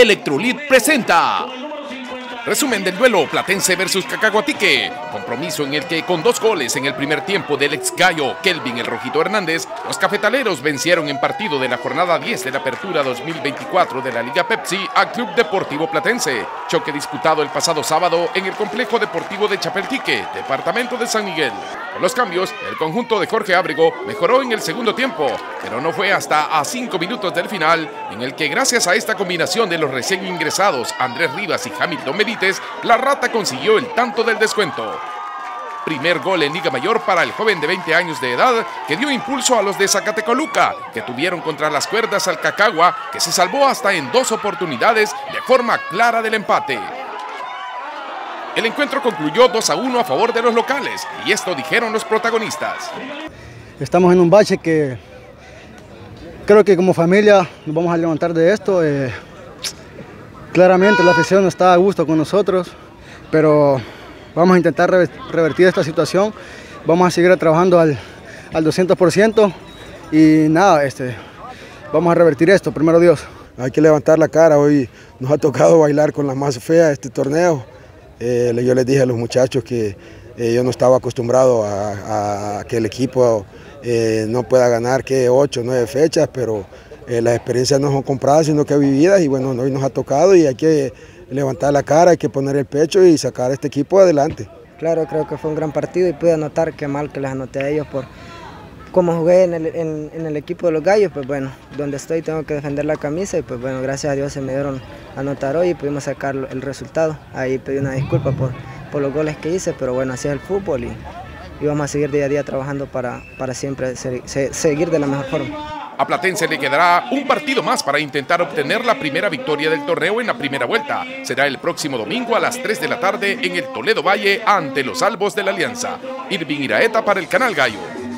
Electrolit presenta Resumen del duelo Platense versus Cacahuatique. Compromiso en el que con dos goles en el primer tiempo del ex gallo Kelvin el Rojito Hernández, los cafetaleros vencieron en partido de la jornada 10 de la apertura 2024 de la Liga Pepsi a Club Deportivo Platense. Choque disputado el pasado sábado en el Complejo Deportivo de Chapeltique, departamento de San Miguel. Con los cambios, el conjunto de Jorge Ábrego mejoró en el segundo tiempo, pero no fue hasta a cinco minutos del final en el que gracias a esta combinación de los recién ingresados Andrés Rivas y Hamilton Medina, la Rata consiguió el tanto del descuento. Primer gol en Liga Mayor para el joven de 20 años de edad que dio impulso a los de Zacatecoluca, que tuvieron contra las cuerdas al Cacagua, que se salvó hasta en dos oportunidades de forma clara del empate. El encuentro concluyó 2 a 1 a favor de los locales, y esto dijeron los protagonistas. Estamos en un bache que creo que como familia nos vamos a levantar de esto. Eh, Claramente la afición está a gusto con nosotros, pero vamos a intentar revertir esta situación. Vamos a seguir trabajando al, al 200% y nada, este, vamos a revertir esto, primero Dios. Hay que levantar la cara, hoy nos ha tocado bailar con la más fea este torneo. Eh, yo les dije a los muchachos que eh, yo no estaba acostumbrado a, que el equipo eh, no pueda ganar que 8 o 9 fechas, pero las experiencias no son compradas, sino que vividas y bueno, hoy nos ha tocado y hay que levantar la cara, hay que poner el pecho y sacar a este equipo adelante. Claro, creo que fue un gran partido y pude anotar qué mal que les anoté a ellos por cómo jugué en el, equipo de los gallos, pues bueno, donde estoy tengo que defender la camisa y pues bueno, gracias a Dios se me dieron a anotar hoy y pudimos sacar el resultado. Ahí pedí una disculpa por, los goles que hice, pero bueno, así es el fútbol y, y vamos a seguir día a día trabajando para, para siempre seguir de la mejor forma. A Platense le quedará un partido más para intentar obtener la primera victoria del torneo en la primera vuelta. Será el próximo domingo a las 3 de la tarde en el Toledo Valle ante los Albos de la Alianza. Irving Iraeta para el Canal Gallo.